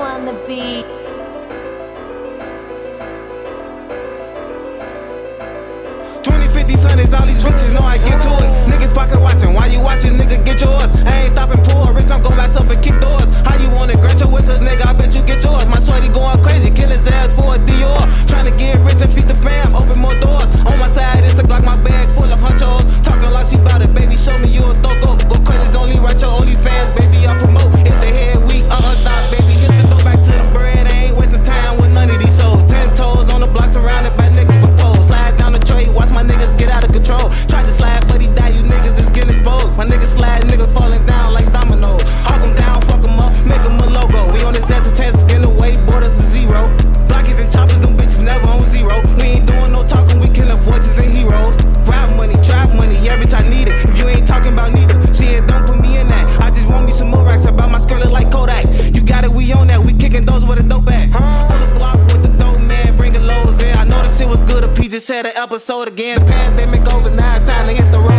on the beat. Twenty, fifty, sun is all these riches. just had an episode again. Pandemic over, now it's time to hit the road.